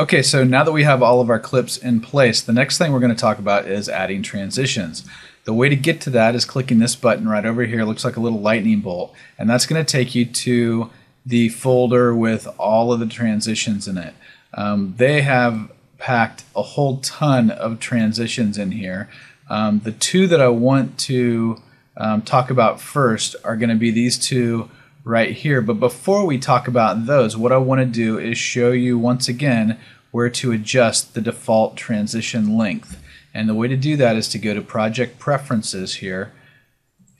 Okay, so now that we have all of our clips in place, the next thing we're going to talk about is adding transitions. The way to get to that is clicking this button right over here. It looks like a little lightning bolt, and that's going to take you to the folder with all of the transitions in it. Um, they have packed a whole ton of transitions in here. Um, the two that I want to um, talk about first are going to be these two right here. But before we talk about those, what I want to do is show you once again where to adjust the default transition length. And the way to do that is to go to Project Preferences here.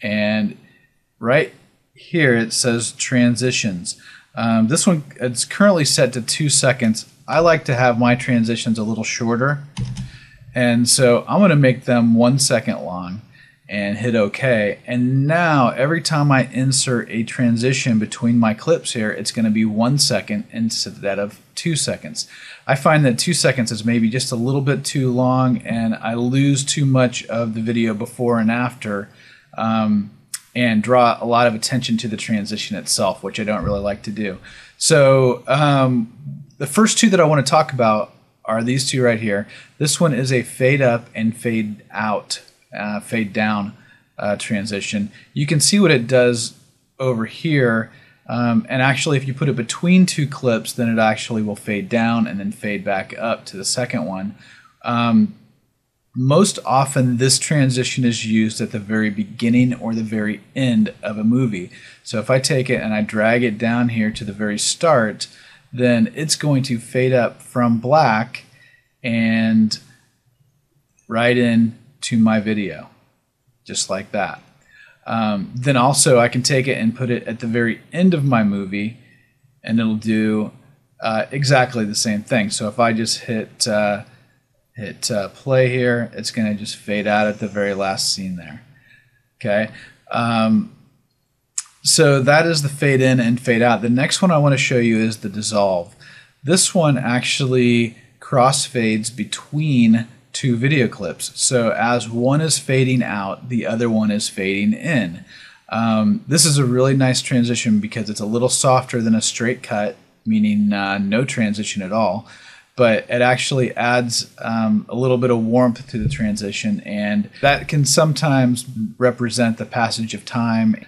And right here it says Transitions. Um, this one it's currently set to two seconds. I like to have my transitions a little shorter. And so I'm going to make them one second long and hit OK. And now every time I insert a transition between my clips here, it's going to be one second instead of two seconds. I find that two seconds is maybe just a little bit too long and I lose too much of the video before and after um, and draw a lot of attention to the transition itself, which I don't really like to do. So um, the first two that I want to talk about are these two right here. This one is a fade up and fade out uh, fade down uh, transition. You can see what it does over here. Um, and actually, if you put it between two clips, then it actually will fade down and then fade back up to the second one. Um, most often, this transition is used at the very beginning or the very end of a movie. So if I take it and I drag it down here to the very start, then it's going to fade up from black and right in to my video, just like that. Um, then also I can take it and put it at the very end of my movie and it'll do uh, exactly the same thing. So if I just hit uh, hit uh, play here, it's going to just fade out at the very last scene there. Okay. Um, so that is the fade in and fade out. The next one I want to show you is the dissolve. This one actually crossfades between two video clips. So as one is fading out, the other one is fading in. Um, this is a really nice transition because it's a little softer than a straight cut, meaning uh, no transition at all. But it actually adds um, a little bit of warmth to the transition, and that can sometimes represent the passage of time.